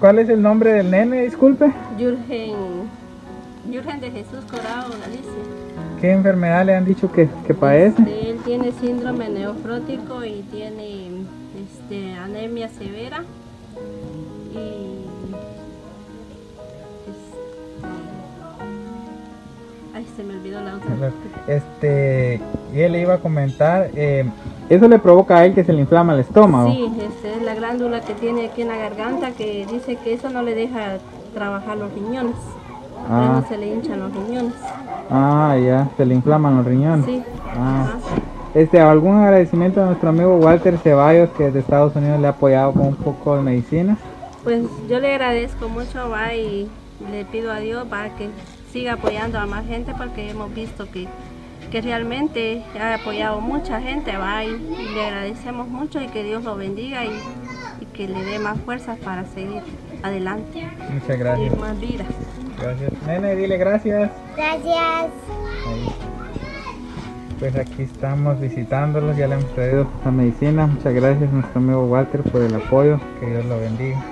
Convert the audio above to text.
¿Cuál es el nombre del nene? Disculpe. Yurgen, Yurgen de Jesús Corao Galicia. ¿Qué enfermedad le han dicho que, que padece? Este, él tiene síndrome neofrótico y tiene este, anemia severa. Y. Este, ay, se me olvidó la otra. Este, y él le iba a comentar, eh, eso le provoca a él que se le inflama el estómago. Sí, este, es la glándula que tiene aquí en la garganta que dice que eso no le deja trabajar los riñones. Ah. se le hinchan los riñones. Ah, ya, se le inflaman los riñones. Sí. Ah. Ajá. Este, algún agradecimiento a nuestro amigo Walter Ceballos que de Estados Unidos le ha apoyado con un poco de medicina. Pues yo le agradezco mucho, va, y le pido a Dios, va, que siga apoyando a más gente porque hemos visto que, que realmente ha apoyado mucha gente, va, y, y le agradecemos mucho y que Dios lo bendiga y, y que le dé más fuerzas para seguir adelante Muchas y gracias. más vidas. Gracias. Nene, dile gracias. Gracias. Ahí. Pues aquí estamos visitándolos, ya le hemos traído la medicina. Muchas gracias a nuestro amigo Walter por el apoyo. Que Dios lo bendiga.